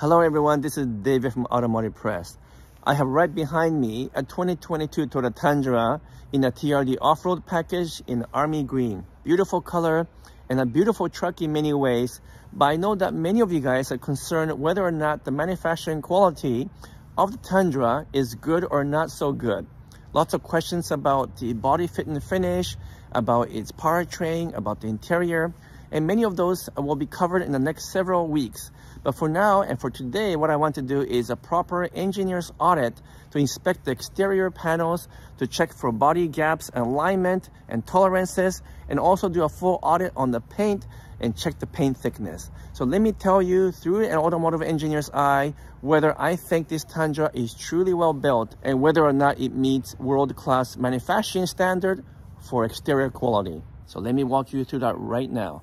Hello everyone, this is David from Automotive Press. I have right behind me a 2022 Toyota Tundra in a TRD off-road package in army green. Beautiful color and a beautiful truck in many ways, but I know that many of you guys are concerned whether or not the manufacturing quality of the Tundra is good or not so good. Lots of questions about the body fit and finish, about its powertrain, about the interior, and many of those will be covered in the next several weeks. But for now and for today, what I want to do is a proper engineer's audit to inspect the exterior panels, to check for body gaps alignment and tolerances, and also do a full audit on the paint and check the paint thickness. So let me tell you through an automotive engineer's eye whether I think this Tundra is truly well built and whether or not it meets world-class manufacturing standard for exterior quality. So let me walk you through that right now.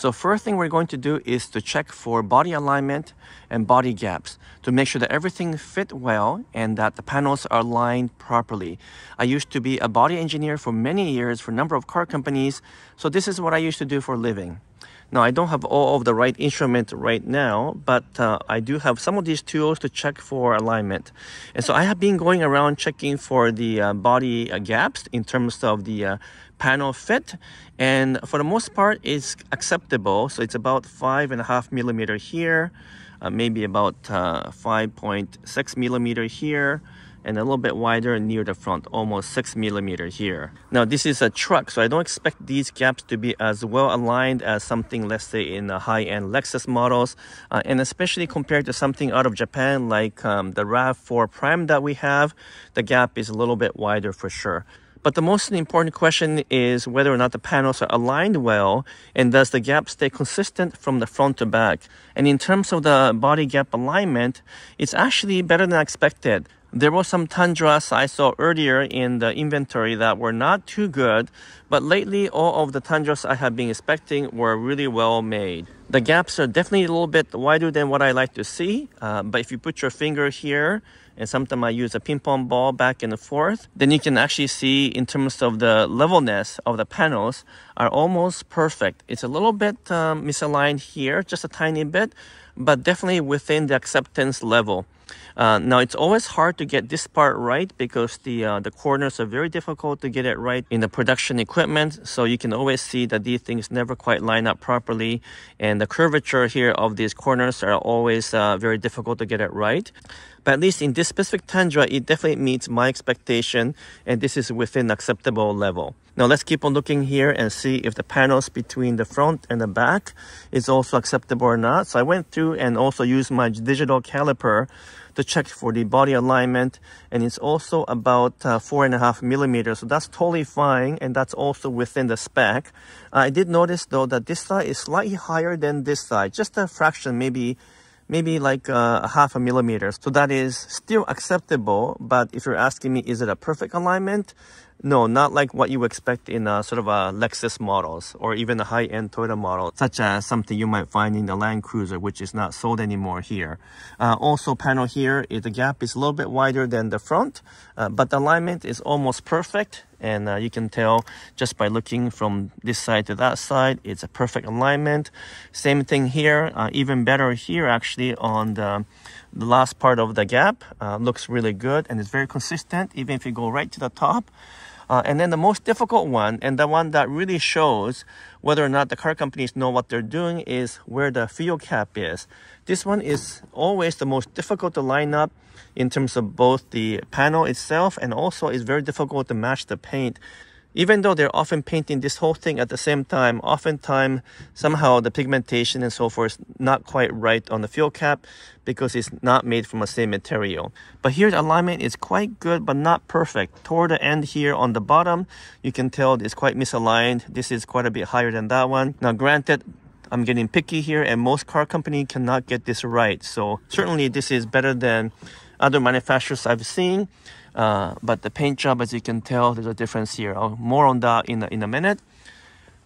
So first thing we're going to do is to check for body alignment and body gaps to make sure that everything fit well and that the panels are aligned properly. I used to be a body engineer for many years for a number of car companies, so this is what I used to do for a living. Now, I don't have all of the right instrument right now, but uh, I do have some of these tools to check for alignment. And so I have been going around checking for the uh, body uh, gaps in terms of the uh, panel fit. And for the most part, it's acceptable. So it's about five and a half millimeter here, uh, maybe about uh, 5.6 millimeter here and a little bit wider near the front, almost 6 millimeter here. Now this is a truck, so I don't expect these gaps to be as well aligned as something, let's say in the high-end Lexus models, uh, and especially compared to something out of Japan like um, the RAV4 Prime that we have, the gap is a little bit wider for sure. But the most important question is whether or not the panels are aligned well and does the gap stay consistent from the front to back. And in terms of the body gap alignment, it's actually better than expected. There were some Tundras I saw earlier in the inventory that were not too good, but lately all of the Tundras I have been expecting were really well made. The gaps are definitely a little bit wider than what I like to see, uh, but if you put your finger here, and sometimes I use a ping pong ball back and forth, then you can actually see in terms of the levelness of the panels are almost perfect. It's a little bit um, misaligned here, just a tiny bit, but definitely within the acceptance level. Uh, now it's always hard to get this part right because the uh, the corners are very difficult to get it right in the production equipment. So you can always see that these things never quite line up properly, and the curvature here of these corners are always uh, very difficult to get it right. But at least in this specific Tundra, it definitely meets my expectation, and this is within acceptable level. Now let's keep on looking here and see if the panels between the front and the back is also acceptable or not. So I went through and also used my digital caliper to check for the body alignment and it's also about uh, four and a half millimeters. So that's totally fine and that's also within the spec. I did notice though that this side is slightly higher than this side just a fraction maybe maybe like uh, a half a millimeter. So that is still acceptable but if you're asking me is it a perfect alignment no, not like what you expect in a, sort of a Lexus models or even a high-end Toyota model, such as something you might find in the Land Cruiser, which is not sold anymore here. Uh, also, panel here, the gap is a little bit wider than the front, uh, but the alignment is almost perfect. And uh, you can tell just by looking from this side to that side, it's a perfect alignment. Same thing here, uh, even better here actually on the the last part of the gap uh, looks really good and it's very consistent even if you go right to the top uh, and then the most difficult one, and the one that really shows whether or not the car companies know what they're doing, is where the fuel cap is. This one is always the most difficult to line up in terms of both the panel itself and also it's very difficult to match the paint even though they're often painting this whole thing at the same time, oftentimes somehow the pigmentation and so forth is not quite right on the fuel cap because it's not made from the same material. But here the alignment is quite good but not perfect. Toward the end here on the bottom, you can tell it's quite misaligned. This is quite a bit higher than that one. Now granted, I'm getting picky here and most car company cannot get this right. So certainly this is better than other manufacturers I've seen. Uh, but the paint job, as you can tell, there's a difference here. I'll more on that in a, in a minute.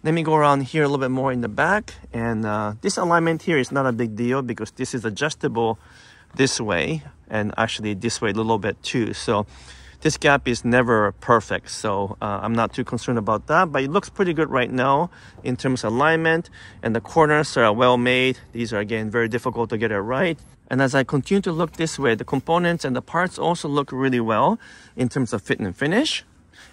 Let me go around here a little bit more in the back. And uh, this alignment here is not a big deal because this is adjustable this way. and actually this way a little bit too. So this gap is never perfect. So uh, I'm not too concerned about that, but it looks pretty good right now in terms of alignment and the corners are well made. These are again very difficult to get it right. And as I continue to look this way, the components and the parts also look really well in terms of fit and finish.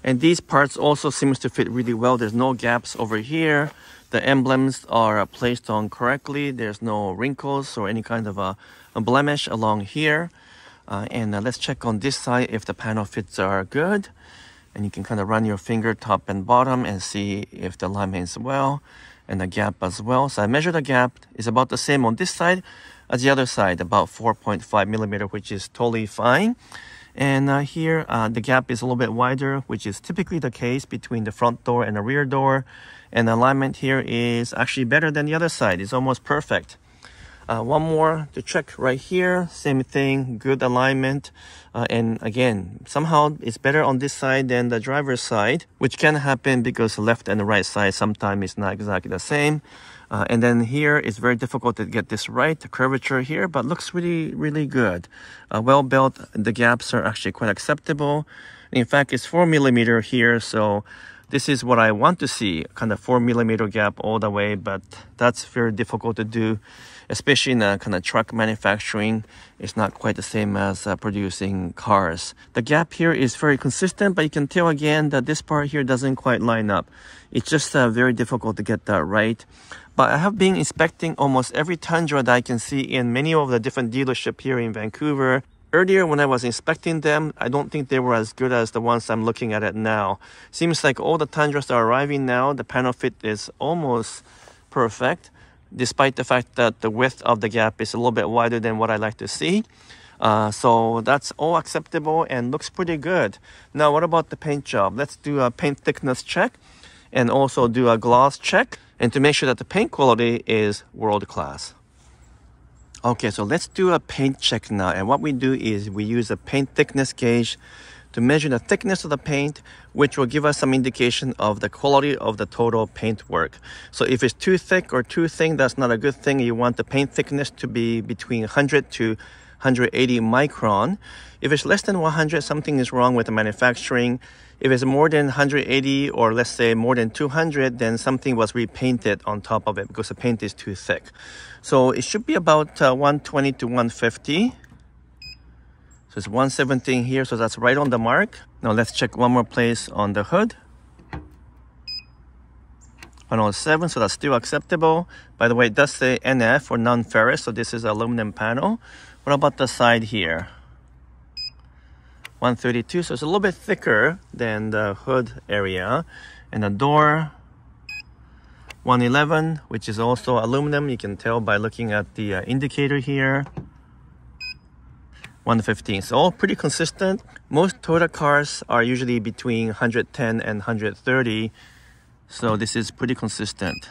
And these parts also seems to fit really well. There's no gaps over here. The emblems are placed on correctly. There's no wrinkles or any kind of a, a blemish along here. Uh, and uh, let's check on this side if the panel fits are good. And you can kind of run your finger top and bottom and see if the alignment is well and the gap as well. So I measure the gap is about the same on this side as the other side, about 4.5 millimeter, which is totally fine. And uh, here, uh, the gap is a little bit wider, which is typically the case between the front door and the rear door. And alignment here is actually better than the other side. It's almost perfect. Uh, one more to check right here. Same thing, good alignment. Uh, and again, somehow it's better on this side than the driver's side, which can happen because the left and the right side sometimes is not exactly the same. Uh, and then here it's very difficult to get this right, the curvature here, but looks really, really good. Uh, well built, the gaps are actually quite acceptable. In fact, it's four millimeter here, so this is what I want to see, kind of four millimeter gap all the way, but that's very difficult to do, especially in a kind of truck manufacturing. It's not quite the same as uh, producing cars. The gap here is very consistent, but you can tell again that this part here doesn't quite line up. It's just uh, very difficult to get that right. But I have been inspecting almost every Tundra that I can see in many of the different dealerships here in Vancouver. Earlier when I was inspecting them, I don't think they were as good as the ones I'm looking at it now. Seems like all the Tundras are arriving now, the panel fit is almost perfect, despite the fact that the width of the gap is a little bit wider than what I like to see. Uh, so that's all acceptable and looks pretty good. Now, what about the paint job? Let's do a paint thickness check and also do a gloss check and to make sure that the paint quality is world class. Okay, so let's do a paint check now. And what we do is we use a paint thickness gauge to measure the thickness of the paint, which will give us some indication of the quality of the total paint work. So if it's too thick or too thin, that's not a good thing. You want the paint thickness to be between 100 to 180 micron. If it's less than 100, something is wrong with the manufacturing. If it's more than 180 or let's say more than 200, then something was repainted on top of it because the paint is too thick. So it should be about uh, 120 to 150. So it's 117 here, so that's right on the mark. Now let's check one more place on the hood. 107, so that's still acceptable. By the way, it does say NF or non-ferrous, so this is aluminum panel. What about the side here? 132, so it's a little bit thicker than the hood area. And the door, 111, which is also aluminum. You can tell by looking at the uh, indicator here. 115, so all pretty consistent. Most Toyota cars are usually between 110 and 130, so this is pretty consistent.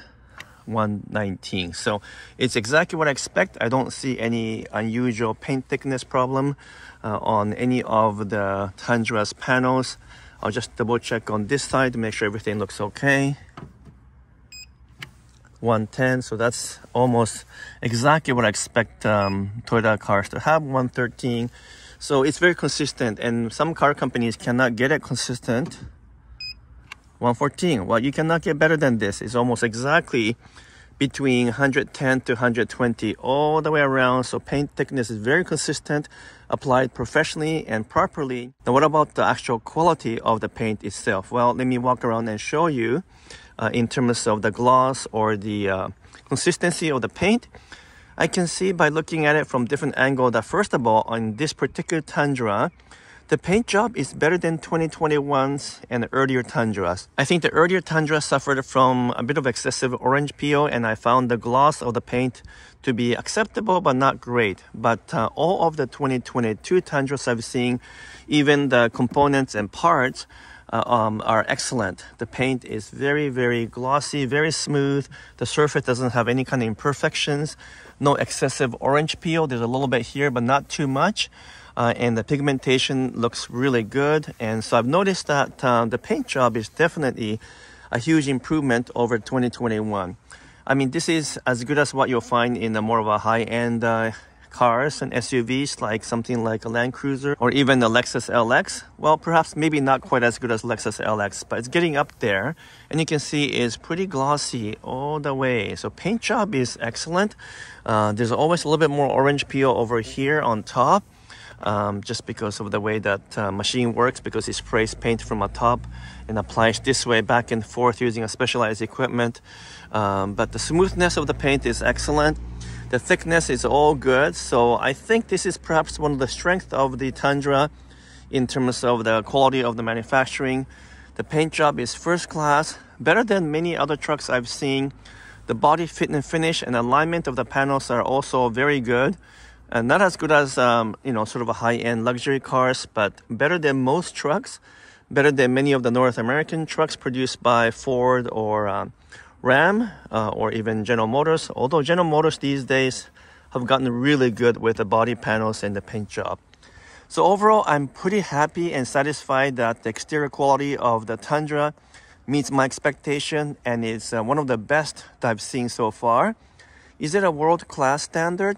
119. So it's exactly what I expect. I don't see any unusual paint thickness problem uh, on any of the Tundra's panels. I'll just double check on this side to make sure everything looks okay. 110, so that's almost exactly what I expect um, Toyota cars to have, 113. So it's very consistent and some car companies cannot get it consistent 114. Well, you cannot get better than this. It's almost exactly between 110 to 120 all the way around. So paint thickness is very consistent, applied professionally and properly. Now, what about the actual quality of the paint itself? Well, let me walk around and show you uh, in terms of the gloss or the uh, consistency of the paint. I can see by looking at it from different angle that first of all, on this particular Tundra, the paint job is better than 2021's and earlier Tundras. I think the earlier Tundra suffered from a bit of excessive orange peel and I found the gloss of the paint to be acceptable but not great. But uh, all of the 2022 Tundras I've seen, even the components and parts, uh, um, are excellent. The paint is very, very glossy, very smooth. The surface doesn't have any kind of imperfections. No excessive orange peel. There's a little bit here, but not too much uh, and the pigmentation looks really good. And so I've noticed that uh, the paint job is definitely a huge improvement over 2021. I mean, this is as good as what you'll find in a more of a high-end uh, cars and SUVs like something like a Land Cruiser or even the Lexus LX. Well, perhaps maybe not quite as good as Lexus LX, but it's getting up there. And you can see it's pretty glossy all the way. So paint job is excellent. Uh, there's always a little bit more orange peel over here on top. Um, just because of the way that uh, machine works because it sprays paint from a top and applies this way back and forth using a specialized equipment um, but the smoothness of the paint is excellent the thickness is all good. So I think this is perhaps one of the strengths of the Tundra in terms of the quality of the manufacturing. The paint job is first class, better than many other trucks I've seen. The body fit and finish and alignment of the panels are also very good. And not as good as, um, you know, sort of a high-end luxury cars, but better than most trucks, better than many of the North American trucks produced by Ford or um, Ram uh, or even General Motors. Although General Motors these days have gotten really good with the body panels and the paint job. So overall, I'm pretty happy and satisfied that the exterior quality of the Tundra meets my expectation and it's uh, one of the best that I've seen so far. Is it a world-class standard?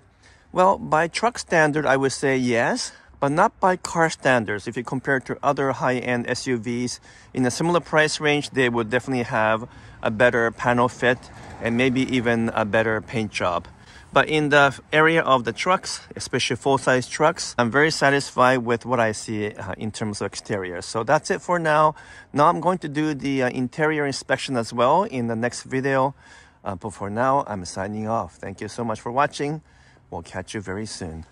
Well, by truck standard, I would say yes, but not by car standards. If you compare to other high-end SUVs in a similar price range, they would definitely have a better panel fit and maybe even a better paint job. But in the area of the trucks, especially full-size trucks, I'm very satisfied with what I see uh, in terms of exterior. So that's it for now. Now I'm going to do the uh, interior inspection as well in the next video. Uh, but for now, I'm signing off. Thank you so much for watching. We'll catch you very soon.